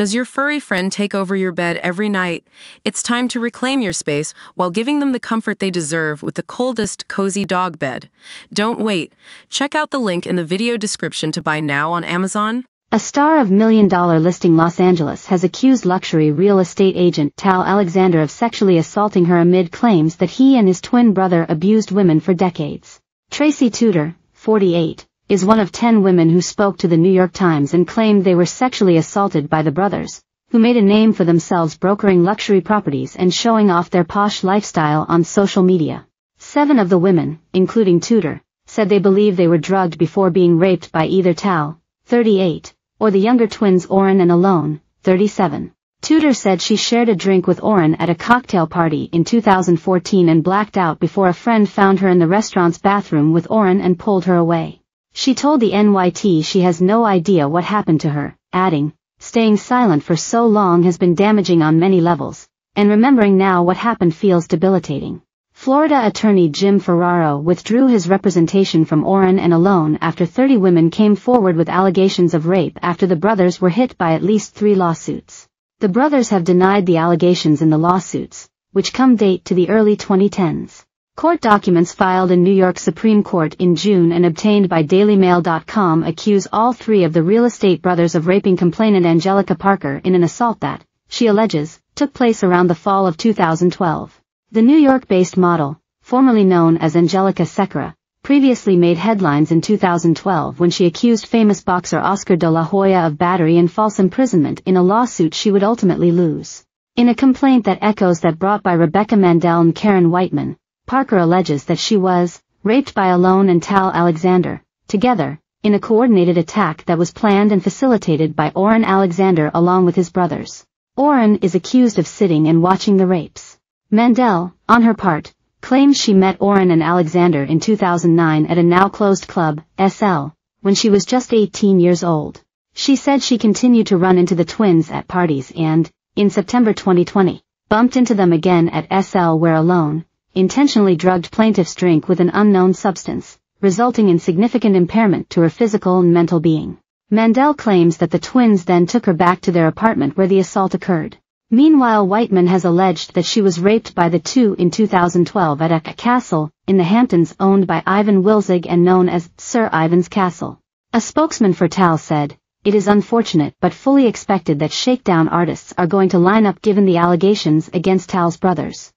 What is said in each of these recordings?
Does your furry friend take over your bed every night? It's time to reclaim your space while giving them the comfort they deserve with the coldest, cozy dog bed. Don't wait. Check out the link in the video description to buy now on Amazon. A star of Million Dollar Listing Los Angeles has accused luxury real estate agent Tal Alexander of sexually assaulting her amid claims that he and his twin brother abused women for decades. Tracy Tutor, 48, is one of 10 women who spoke to the New York Times and claimed they were sexually assaulted by the brothers, who made a name for themselves brokering luxury properties and showing off their posh lifestyle on social media. Seven of the women, including Tutor, said they believe they were drugged before being raped by either Tal, 38, or the younger twins Oren and Alon, 37. Tutor said she shared a drink with Oren at a cocktail party in 2014 and blacked out before a friend found her in the restaurant's bathroom with Oren and pulled her away. She told the NYT she has no idea what happened to her, adding, staying silent for so long has been damaging on many levels, and remembering now what happened feels debilitating. Florida attorney Jim Ferraro withdrew his representation from Oren and Alon after 30 women came forward with allegations of rape after the brothers were hit by at least three lawsuits. The brothers have denied the allegations in the lawsuits, which come date to the early 2010s. Court documents filed in New York Supreme Court in June and obtained by DailyMail.com accuse all three of the real estate brothers of raping complainant Angelica Parker in an assault that, she alleges, took place around the fall of 2012. The New York-based model, formerly known as Angelica Secora, previously made headlines in 2012 when she accused famous boxer Oscar de la Hoya of battery and false imprisonment in a lawsuit she would ultimately lose. In a complaint that echoes that brought by Rebecca Mandel and Karen Whiteman, Parker alleges that she was raped by Alon and Tal Alexander, together, in a coordinated attack that was planned and facilitated by Oren Alexander along with his brothers. Oren is accused of sitting and watching the rapes. Mandel, on her part, claims she met Oren and Alexander in 2009 at a now-closed club, SL, when she was just 18 years old. She said she continued to run into the twins at parties and, in September 2020, bumped into them again at SL where Alon, intentionally drugged plaintiff's drink with an unknown substance, resulting in significant impairment to her physical and mental being. Mandel claims that the twins then took her back to their apartment where the assault occurred. Meanwhile Whiteman has alleged that she was raped by the two in 2012 at a castle in the Hamptons owned by Ivan Wilzig and known as Sir Ivan's Castle. A spokesman for Tal said, it is unfortunate but fully expected that shakedown artists are going to line up given the allegations against Tal's brothers.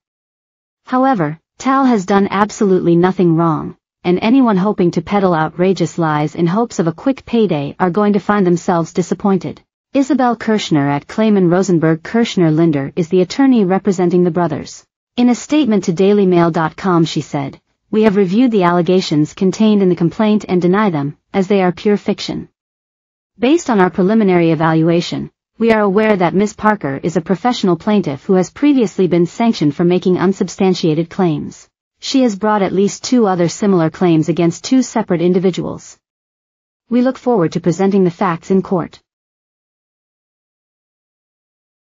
However, Tal has done absolutely nothing wrong, and anyone hoping to peddle outrageous lies in hopes of a quick payday are going to find themselves disappointed. Isabel Kirshner at Clayman Rosenberg Kirshner Linder is the attorney representing the brothers. In a statement to DailyMail.com she said, We have reviewed the allegations contained in the complaint and deny them, as they are pure fiction. Based on our preliminary evaluation, we are aware that Ms. Parker is a professional plaintiff who has previously been sanctioned for making unsubstantiated claims. She has brought at least two other similar claims against two separate individuals. We look forward to presenting the facts in court.